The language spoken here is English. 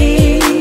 You.